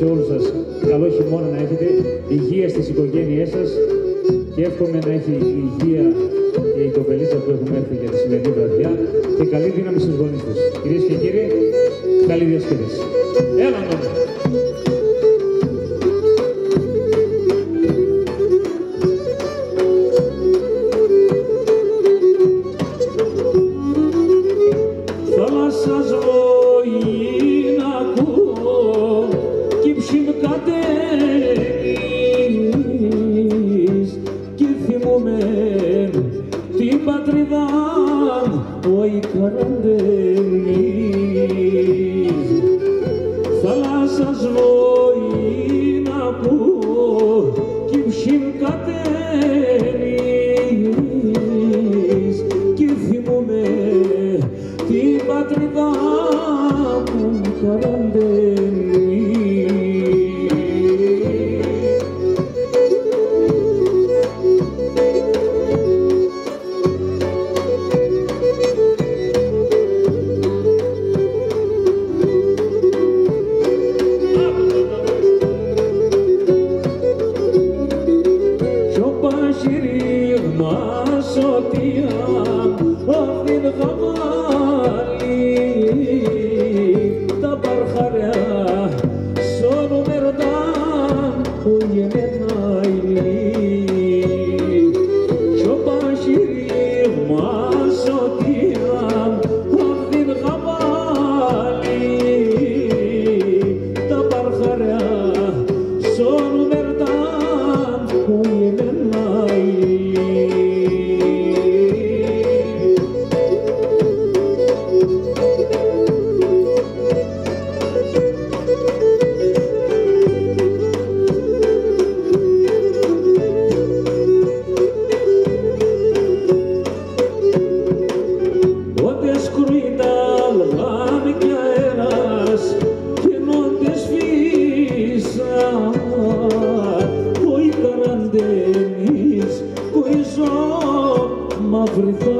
σε όλους σας καλό χειμώνα να έχετε, υγεία στις οικογένειές σας και εύχομαι να έχει υγεία και η κοπελίτσα που έχουμε έρθει για τη σημερινή βραδιά και καλή δύναμη στους γονείς τους.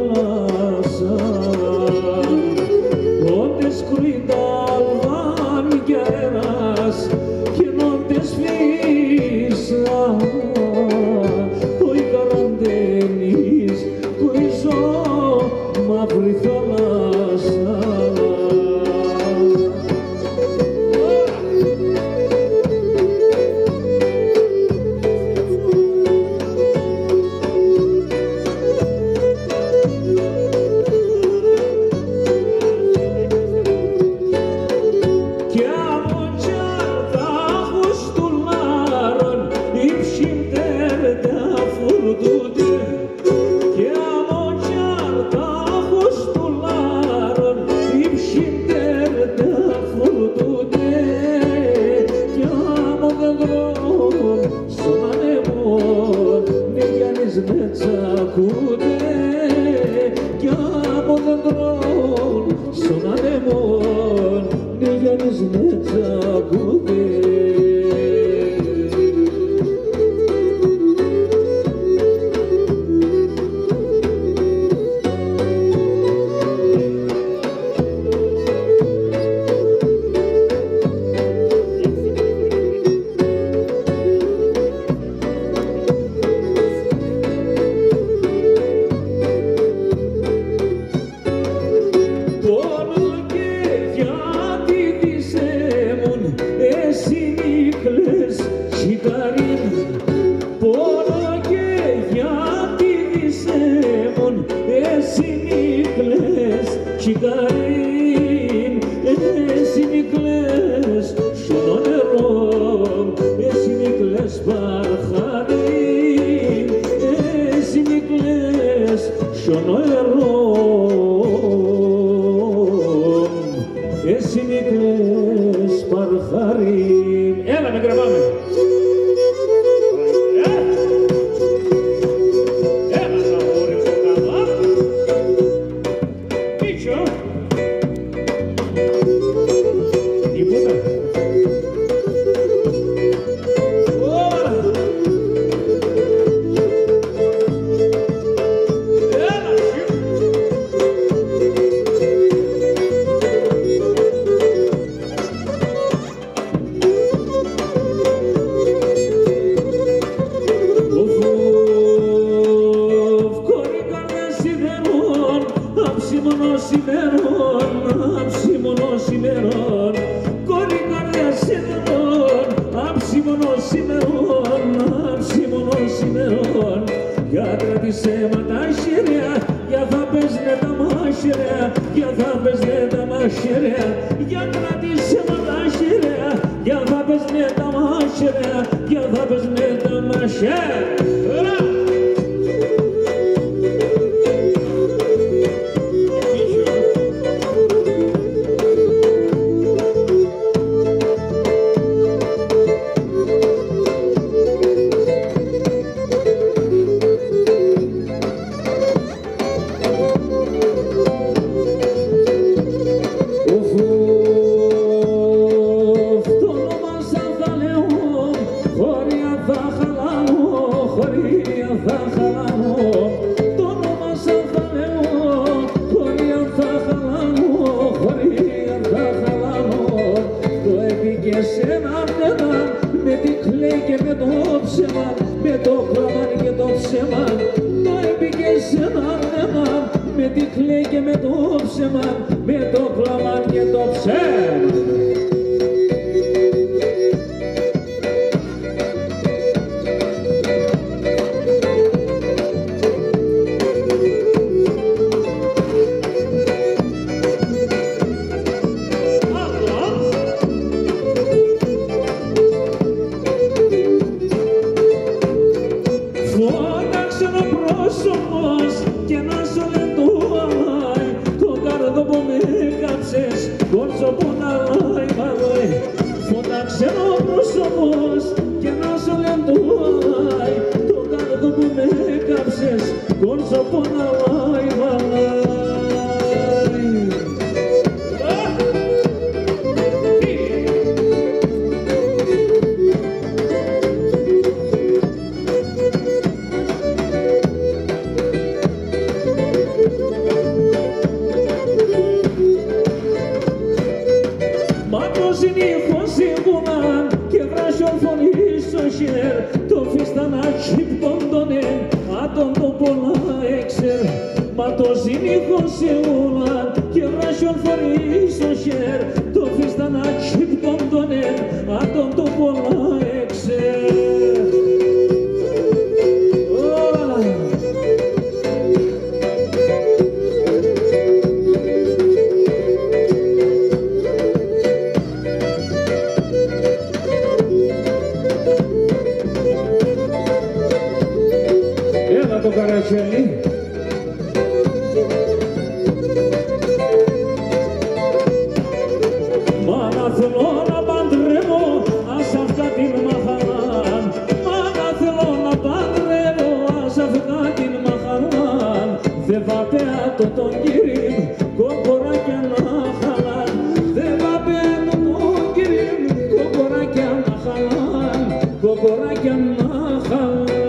θάλασσα. Πότε grabame. ημέρων, άψιμον ως κόρη καρδιά εταιρών, άψιμον ως άψιμον για τραβήσε μα τα χέρια, για θα παίζνε τα μάχαιρια, για θα παίζνε τα μάχαιρια, για κρατήσε μα τα χέρια, για θα παίζνε τα μάχαιρια, για θα παίζνε τα μάχαιρια. كم ما خلق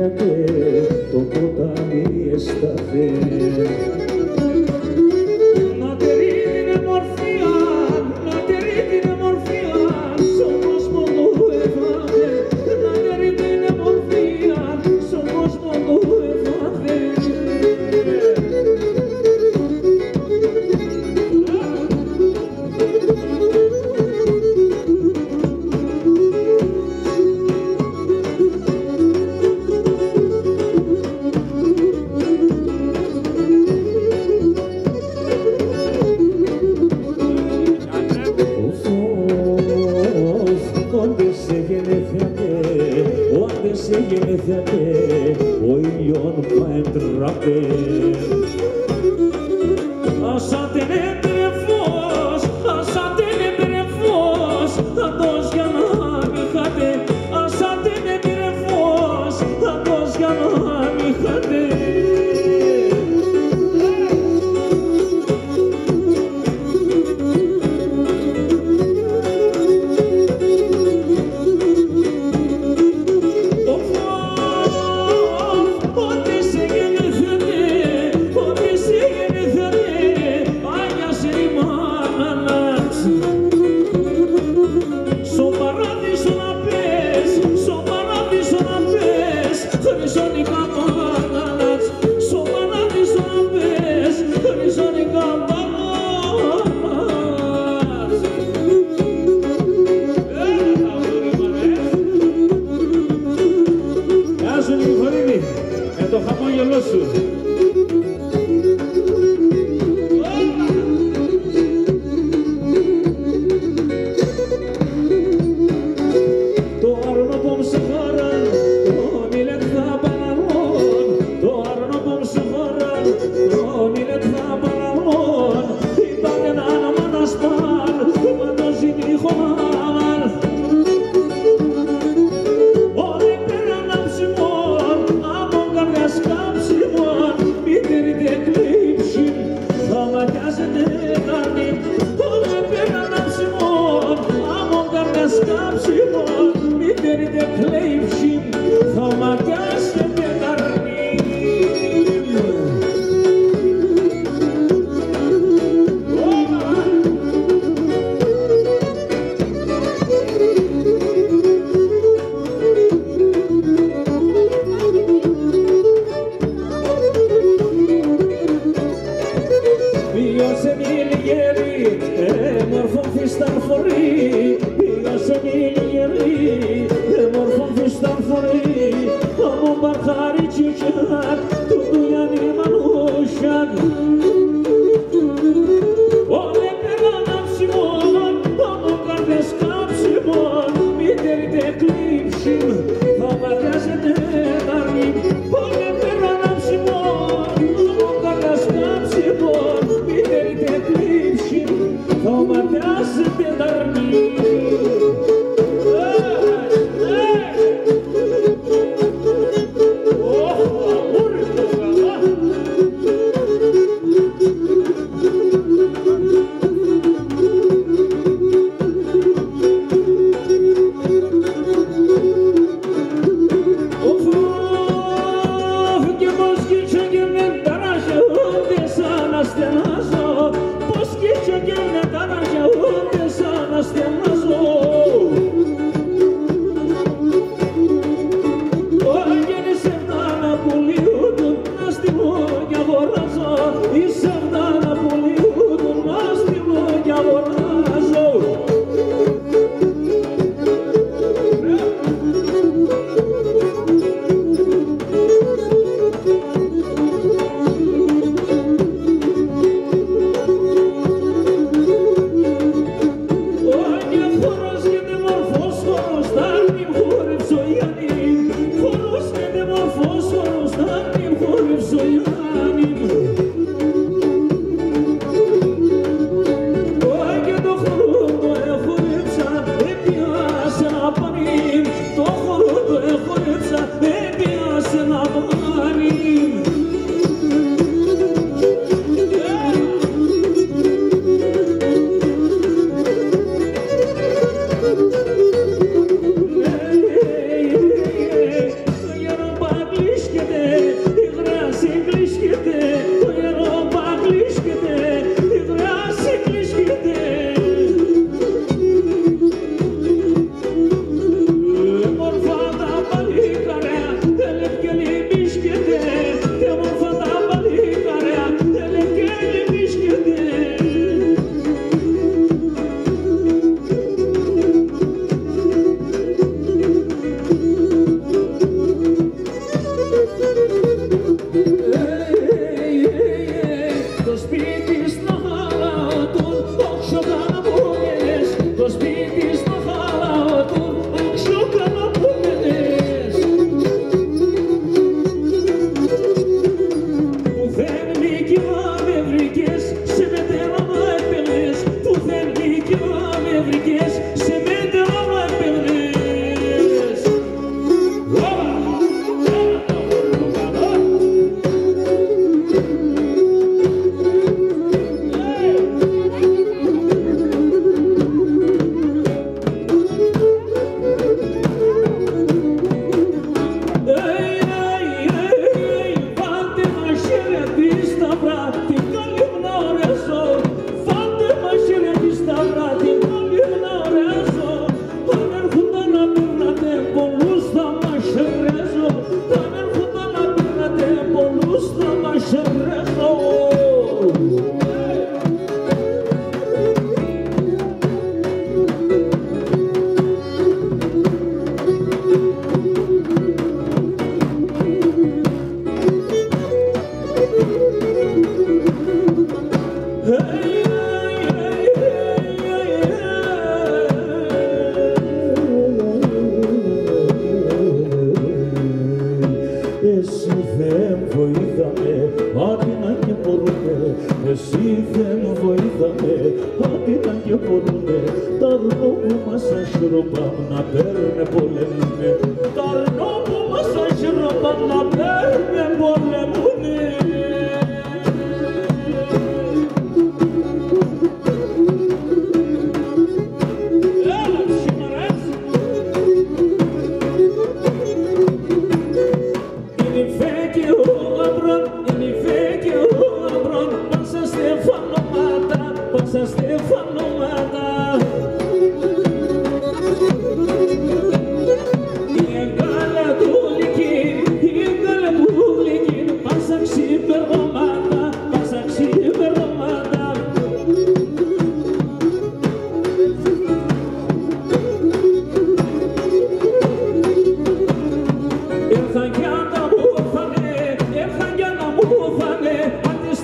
και όντες έγινε και το ποτάμι εσταφέ.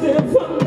Αν τη